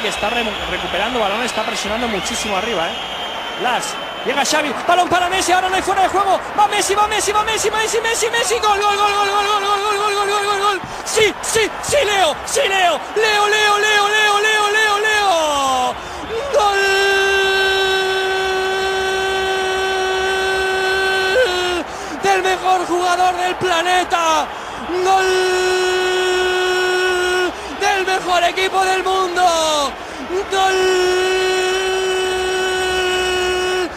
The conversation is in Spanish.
que está recuperando balón, está presionando muchísimo arriba, ¿eh? Las, llega Xavi, balón para Messi, ahora no hay fuera de juego, va Messi, va Messi, va Messi, Messi, Messi, Messi, gol, gol, gol, gol, gol, gol, gol, gol, gol, gol, gol, gol, sí, sí, sí, Leo, sí, Leo, Leo, Leo, Leo, Leo, Leo, Leo, Leo, gol del mejor jugador del planeta, gol del mejor equipo del mundo,